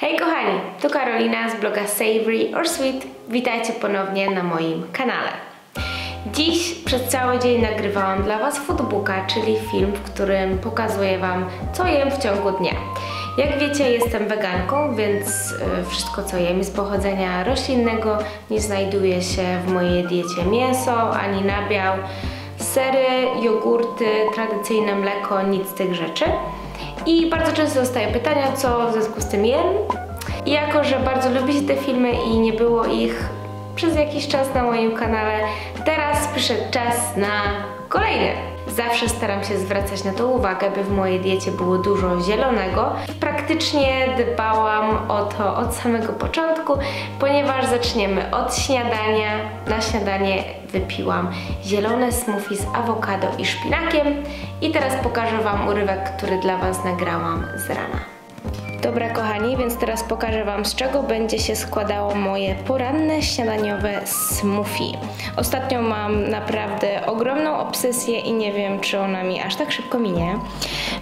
Hej kochani, to Karolina z bloga Savory or Sweet. Witajcie ponownie na moim kanale. Dziś przez cały dzień nagrywałam dla Was foodbooka, czyli film, w którym pokazuję Wam, co jem w ciągu dnia. Jak wiecie, jestem weganką, więc y, wszystko, co jem, jest pochodzenia roślinnego. Nie znajduje się w mojej diecie mięso ani nabiał, sery, jogurty, tradycyjne mleko, nic z tych rzeczy. I bardzo często dostaję pytania, co w związku z tym jem. I jako, że bardzo lubicie te filmy i nie było ich przez jakiś czas na moim kanale, teraz przyszedł czas na kolejny. Zawsze staram się zwracać na to uwagę, by w mojej diecie było dużo zielonego. Praktycznie dbałam o to od samego początku, ponieważ zaczniemy od śniadania. Na śniadanie wypiłam zielone smoothie z awokado i szpinakiem i teraz pokażę Wam urywek, który dla Was nagrałam z rana. Dobra kochani, więc teraz pokażę Wam z czego będzie się składało moje poranne śniadaniowe smoothie. Ostatnio mam naprawdę ogromną obsesję i nie wiem czy ona mi aż tak szybko minie.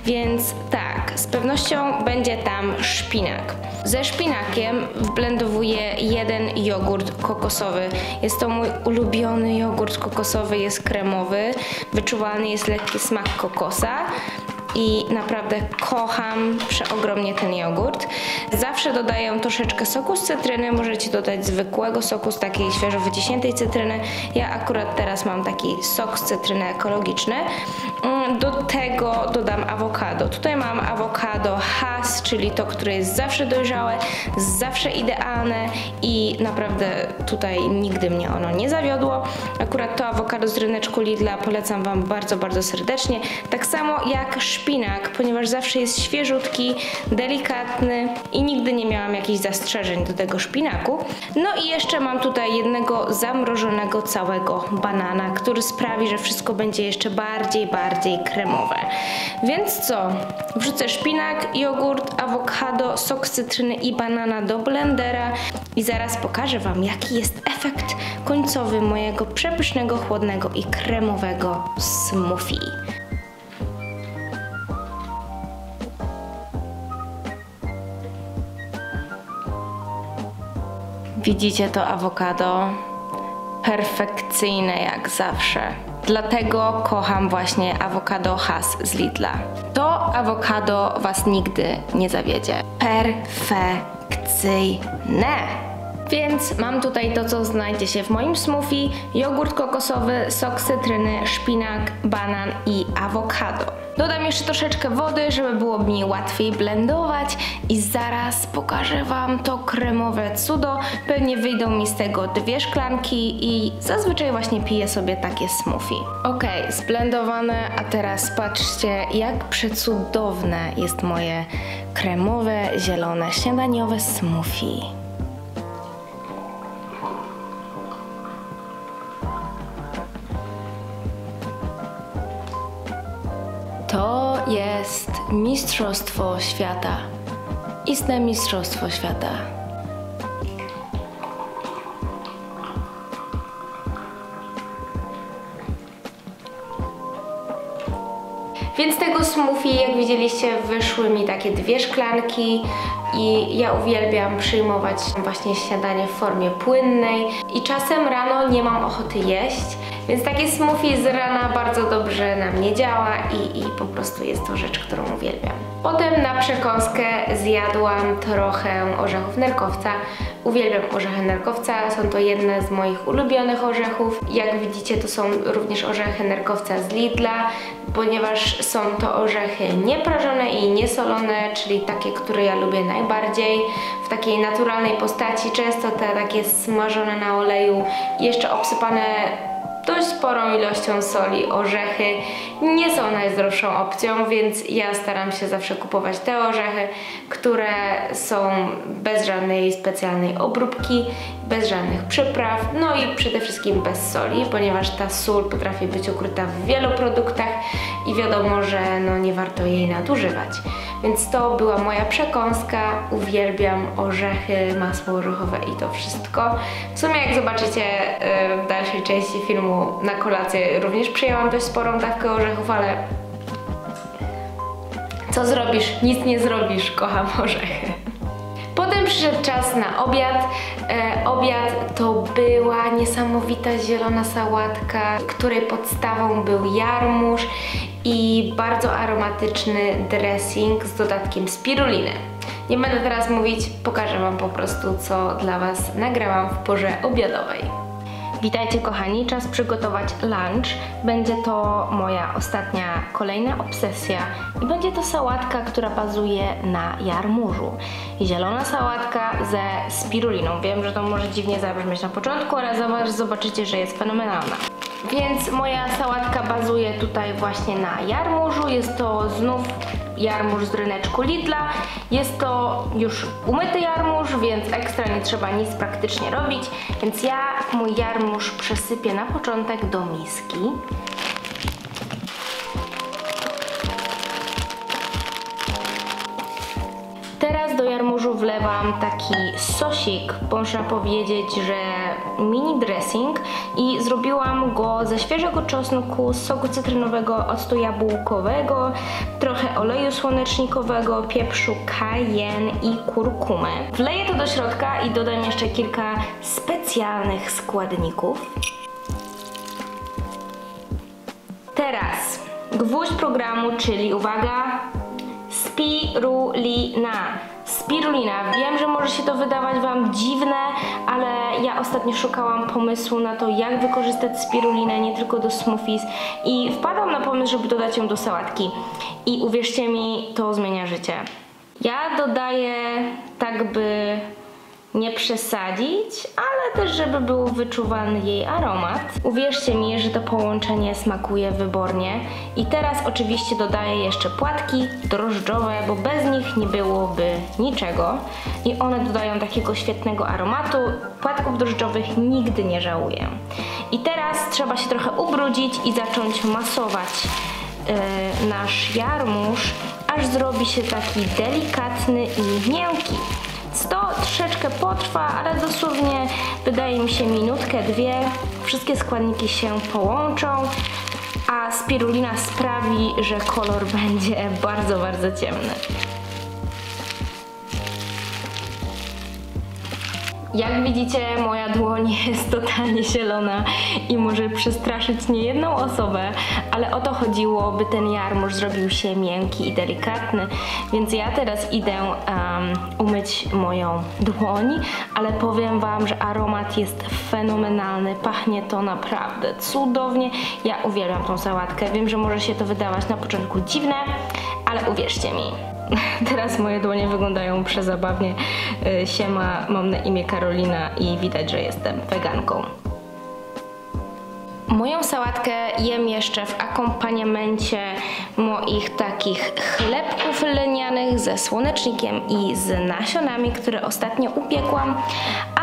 Więc tak, z pewnością będzie tam szpinak. Ze szpinakiem wblendowuję jeden jogurt kokosowy. Jest to mój ulubiony jogurt kokosowy, jest kremowy, wyczuwalny jest lekki smak kokosa i naprawdę kocham przeogromnie ten jogurt. Zawsze dodaję troszeczkę soku z cytryny, możecie dodać zwykłego soku z takiej świeżo wyciśniętej cytryny. Ja akurat teraz mam taki sok z cytryny ekologiczny. Mm, do tego dodam awokado. Tutaj mam awokado Hass, czyli to, które jest zawsze dojrzałe, zawsze idealne i naprawdę tutaj nigdy mnie ono nie zawiodło. Akurat to awokado z ryneczku Lidla polecam Wam bardzo, bardzo serdecznie. Tak samo jak szpinak, ponieważ zawsze jest świeżutki, delikatny i nigdy nie miałam jakichś zastrzeżeń do tego szpinaku. No i jeszcze mam tutaj jednego zamrożonego całego banana, który sprawi, że wszystko będzie jeszcze bardziej, bardziej kremowe. Więc co? Wrzucę szpinak, jogurt, awokado, sok cytryny i banana do blendera i zaraz pokażę Wam jaki jest efekt końcowy mojego przepysznego, chłodnego i kremowego smoothie. Widzicie to awokado? Perfekcyjne jak zawsze. Dlatego kocham właśnie awokado Has z Lidla. To awokado Was nigdy nie zawiedzie. Perfekcyjne! Więc mam tutaj to, co znajdzie się w moim smoothie. Jogurt kokosowy, sok cytryny, szpinak, banan i awokado. Dodam jeszcze troszeczkę wody, żeby było mi łatwiej blendować i zaraz pokażę Wam to kremowe cudo. Pewnie wyjdą mi z tego dwie szklanki i zazwyczaj właśnie piję sobie takie smoothie. Ok, zblendowane, a teraz patrzcie jak przecudowne jest moje kremowe, zielone, śniadaniowe smoothie. Mistrzostwo Świata. Istne Mistrzostwo Świata. Więc tego smoothie, jak widzieliście, wyszły mi takie dwie szklanki i ja uwielbiam przyjmować właśnie śniadanie w formie płynnej i czasem rano nie mam ochoty jeść, więc takie smoothie z rana bardzo dobrze na mnie działa i, i po prostu jest to rzecz, którą uwielbiam. Potem na przekąskę zjadłam trochę orzechów nerkowca. Uwielbiam orzechy nerkowca, są to jedne z moich ulubionych orzechów. Jak widzicie to są również orzechy nerkowca z Lidla, ponieważ są to orzechy nieprażone i niesolone, czyli takie, które ja lubię najbardziej. W takiej naturalnej postaci, często te takie smażone na oleju, jeszcze obsypane dość sporą ilością soli, orzechy nie są najzdrowszą opcją, więc ja staram się zawsze kupować te orzechy, które są bez żadnej specjalnej obróbki, bez żadnych przypraw, no i przede wszystkim bez soli, ponieważ ta sól potrafi być ukryta w wielu produktach i wiadomo, że no nie warto jej nadużywać. Więc to była moja przekąska, uwielbiam orzechy, masło orzechowe i to wszystko. W sumie jak zobaczycie y, w dalszej części filmu na kolację również przyjęłam dość sporą dawkę orzechów, ale co zrobisz? Nic nie zrobisz, kocham orzechy. Potem przyszedł czas na obiad. E, obiad to była niesamowita zielona sałatka, której podstawą był jarmuż i bardzo aromatyczny dressing z dodatkiem spiruliny. Nie będę teraz mówić, pokażę Wam po prostu, co dla Was nagrałam w porze obiadowej. Witajcie kochani, czas przygotować lunch. Będzie to moja ostatnia, kolejna obsesja i będzie to sałatka, która bazuje na jarmużu. Zielona sałatka ze spiruliną. Wiem, że to może dziwnie zabrzmieć na początku, ale zobaczycie, że jest fenomenalna. Więc moja sałatka bazuje tutaj właśnie na jarmużu. Jest to znów jarmuż z ryneczku Lidla. Jest to już umyty jarmuż, więc ekstra nie trzeba nic praktycznie robić. Więc ja mój jarmuż przesypię na początek do miski. Teraz do jarmużu wlewam taki sosik, można powiedzieć, że mini dressing i zrobiłam go ze świeżego czosnku, soku cytrynowego, octu jabłkowego, trochę oleju słonecznikowego, pieprzu cayenne i kurkumy. Wleję to do środka i dodam jeszcze kilka specjalnych składników. Teraz gwóźdź programu, czyli uwaga, spirulina. Spirulina. Wiem, że może się to wydawać Wam dziwne, ale ja ostatnio szukałam pomysłu na to, jak wykorzystać spirulinę nie tylko do smoothies i wpadłam na pomysł, żeby dodać ją do sałatki. I uwierzcie mi, to zmienia życie. Ja dodaję tak by nie przesadzić, ale też żeby był wyczuwalny jej aromat. Uwierzcie mi, że to połączenie smakuje wybornie. I teraz oczywiście dodaję jeszcze płatki drożdżowe, bo bez nich nie byłoby niczego. I one dodają takiego świetnego aromatu. Płatków drożdżowych nigdy nie żałuję. I teraz trzeba się trochę ubrudzić i zacząć masować yy, nasz jarmuż, aż zrobi się taki delikatny i miękki. Troszeczkę potrwa, ale dosłownie wydaje mi się minutkę, dwie. Wszystkie składniki się połączą, a spirulina sprawi, że kolor będzie bardzo, bardzo ciemny. Jak widzicie, moja dłoń jest totalnie zielona i może przestraszyć niejedną osobę, ale o to chodziło, by ten jarmuż zrobił się miękki i delikatny, więc ja teraz idę um, umyć moją dłoń, ale powiem Wam, że aromat jest fenomenalny, pachnie to naprawdę cudownie. Ja uwielbiam tą sałatkę, wiem, że może się to wydawać na początku dziwne, ale uwierzcie mi, Teraz moje dłonie wyglądają przezabawnie. E, siema, mam na imię Karolina i widać, że jestem weganką. Moją sałatkę jem jeszcze w akompaniamencie moich takich chlebków lenianych ze słonecznikiem i z nasionami, które ostatnio upiekłam,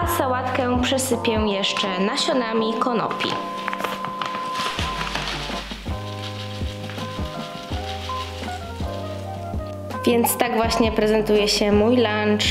a sałatkę przesypię jeszcze nasionami konopi. Więc tak właśnie prezentuje się mój lunch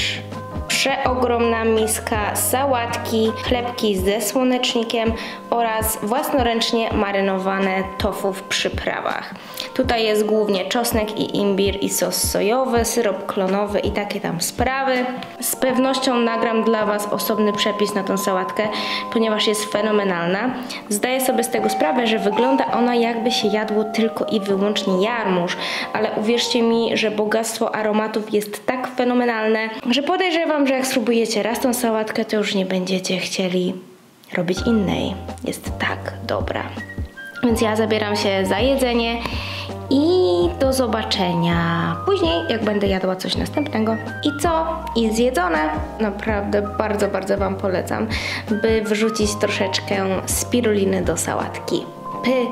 przeogromna miska sałatki, chlebki ze słonecznikiem oraz własnoręcznie marynowane tofu w przyprawach. Tutaj jest głównie czosnek i imbir i sos sojowy, syrop klonowy i takie tam sprawy. Z pewnością nagram dla Was osobny przepis na tą sałatkę, ponieważ jest fenomenalna. Zdaję sobie z tego sprawę, że wygląda ona jakby się jadło tylko i wyłącznie jarmuż, ale uwierzcie mi, że bogactwo aromatów jest tak fenomenalne, że podejrzewam, że jak spróbujecie raz tą sałatkę, to już nie będziecie chcieli robić innej. Jest tak dobra. Więc ja zabieram się za jedzenie i do zobaczenia później, jak będę jadła coś następnego. I co? I zjedzone! Naprawdę bardzo, bardzo Wam polecam, by wrzucić troszeczkę spiruliny do sałatki. Py!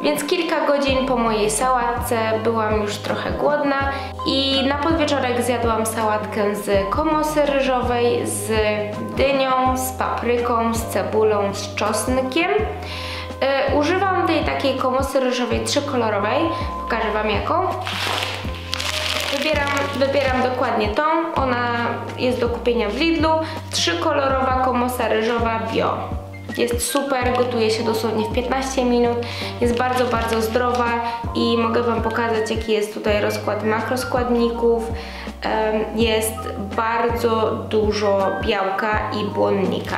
Więc kilka godzin po mojej sałatce byłam już trochę głodna i na podwieczorek zjadłam sałatkę z komosy ryżowej, z dynią, z papryką, z cebulą, z czosnkiem. Yy, używam tej takiej komosy ryżowej trzykolorowej, pokażę Wam jaką. Wybieram, wybieram dokładnie tą, ona jest do kupienia w Lidlu, trzykolorowa komosa ryżowa bio. Jest super, gotuje się dosłownie w 15 minut. Jest bardzo, bardzo zdrowa i mogę Wam pokazać jaki jest tutaj rozkład makroskładników. Jest bardzo dużo białka i błonnika.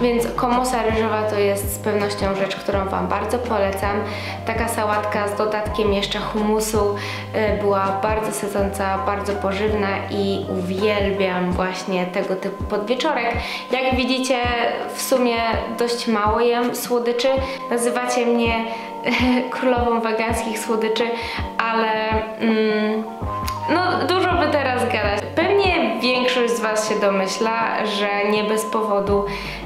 Więc komosa ryżowa to jest z pewnością rzecz, którą Wam bardzo polecam. Taka sałatka z dodatkiem jeszcze humusu y, była bardzo sedząca, bardzo pożywna i uwielbiam właśnie tego typu podwieczorek. Jak widzicie w sumie dość mało jem słodyczy. Nazywacie mnie królową wegańskich słodyczy, ale mm, no dużo by teraz gadać. Się domyśla, że nie bez powodu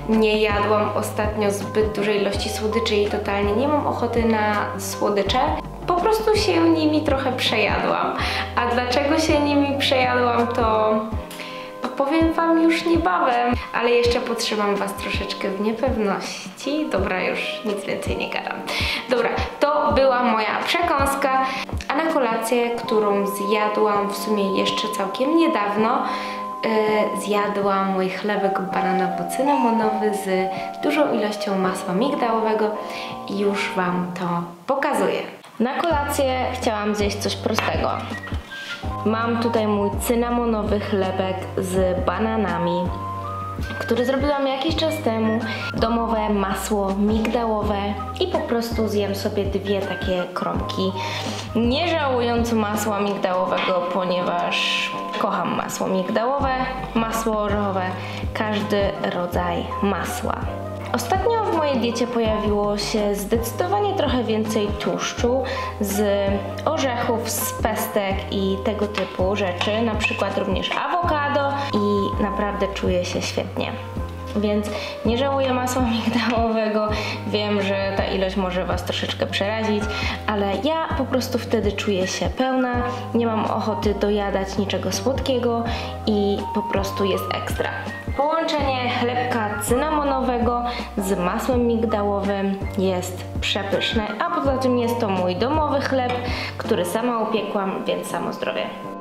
nie jadłam ostatnio zbyt dużej ilości słodyczy i totalnie nie mam ochoty na słodycze. Po prostu się nimi trochę przejadłam. A dlaczego się nimi przejadłam, to opowiem Wam już niebawem, ale jeszcze potrzymam Was troszeczkę w niepewności. Dobra, już nic więcej nie gadam. Dobra, to była moja przekąska, a na kolację, którą zjadłam w sumie jeszcze całkiem niedawno, zjadłam mój chlebek bananowo-cynamonowy z dużą ilością masła migdałowego i już Wam to pokazuję. Na kolację chciałam zjeść coś prostego. Mam tutaj mój cynamonowy chlebek z bananami, który zrobiłam jakiś czas temu. Domowe masło migdałowe i po prostu zjem sobie dwie takie kromki, nie żałując masła migdałowego, ponieważ kocham masło migdałowe, masło orzechowe, każdy rodzaj masła. Ostatnio w mojej diecie pojawiło się zdecydowanie trochę więcej tłuszczu z orzechów, z pestek i tego typu rzeczy, na przykład również awokado i naprawdę czuję się świetnie. Więc nie żałuję masła migdałowego. Wiem, że ta ilość może Was troszeczkę przerazić, ale ja po prostu wtedy czuję się pełna, nie mam ochoty dojadać niczego słodkiego i po prostu jest ekstra. Połączenie chlebka cynamonowego z masłem migdałowym jest przepyszne, a poza tym jest to mój domowy chleb, który sama upiekłam, więc samo zdrowie.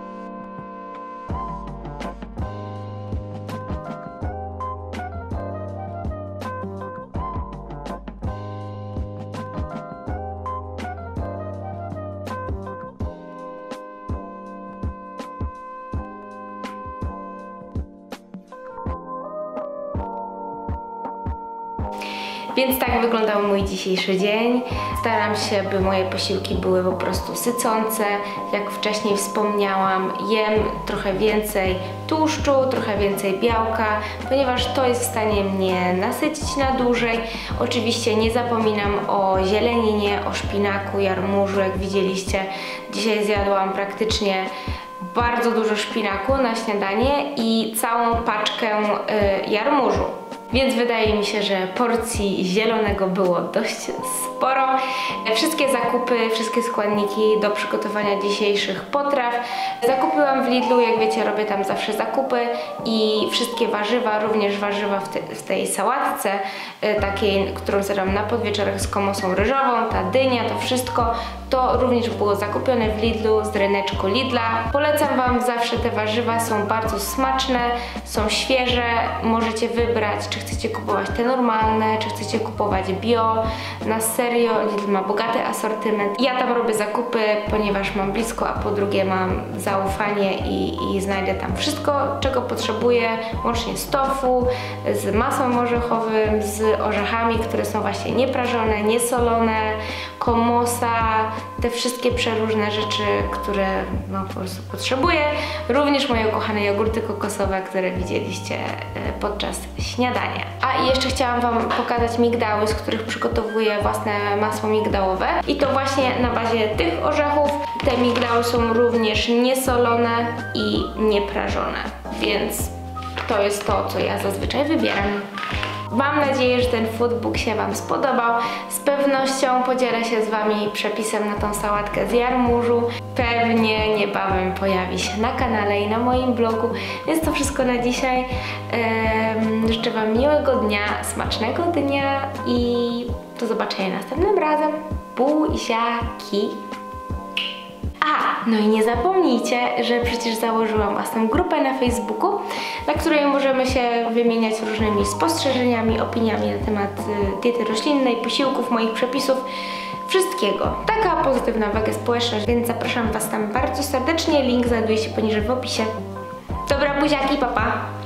Więc tak wyglądał mój dzisiejszy dzień. Staram się, by moje posiłki były po prostu sycące. Jak wcześniej wspomniałam, jem trochę więcej tłuszczu, trochę więcej białka, ponieważ to jest w stanie mnie nasycić na dłużej. Oczywiście nie zapominam o zieleninie, o szpinaku, jarmużu, jak widzieliście. Dzisiaj zjadłam praktycznie bardzo dużo szpinaku na śniadanie i całą paczkę y, jarmużu więc wydaje mi się, że porcji zielonego było dość sporo. Wszystkie zakupy, wszystkie składniki do przygotowania dzisiejszych potraw zakupiłam w Lidlu, jak wiecie robię tam zawsze zakupy i wszystkie warzywa, również warzywa w, te, w tej sałatce, y, takiej, którą zjadam na podwieczorek z komosą ryżową, ta dynia, to wszystko, to również było zakupione w Lidlu z ryneczku Lidla. Polecam Wam zawsze te warzywa, są bardzo smaczne, są świeże, możecie wybrać, czy chcecie kupować te normalne, czy chcecie kupować bio. Na serio Lidl ma bogaty asortyment. Ja tam robię zakupy, ponieważ mam blisko, a po drugie mam zaufanie i, i znajdę tam wszystko, czego potrzebuję, łącznie z tofu, z masłem orzechowym, z orzechami, które są właśnie nieprażone, niesolone, komosa, te wszystkie przeróżne rzeczy, które no, po prostu potrzebuję. Również moje ukochane jogurty kokosowe, które widzieliście e, podczas śniadania. A i jeszcze chciałam Wam pokazać migdały, z których przygotowuję własne masło migdałowe. I to właśnie na bazie tych orzechów. Te migdały są również niesolone i nieprażone, więc to jest to, co ja zazwyczaj wybieram. Mam nadzieję, że ten foodbook się Wam spodobał. Z pewnością podzielę się z Wami przepisem na tą sałatkę z jarmużu. Pewnie niebawem pojawi się na kanale i na moim blogu. Więc to wszystko na dzisiaj. Życzę Wam miłego dnia, smacznego dnia i do zobaczenia następnym razem. Buziaki! A, no i nie zapomnijcie, że przecież założyłam własną grupę na Facebooku, na której możemy się wymieniać różnymi spostrzeżeniami, opiniami na temat y, diety roślinnej, posiłków, moich przepisów, wszystkiego. Taka pozytywna waga społeczność, więc zapraszam Was tam bardzo serdecznie. Link znajduje się poniżej w opisie. Dobra, buziaki, papa!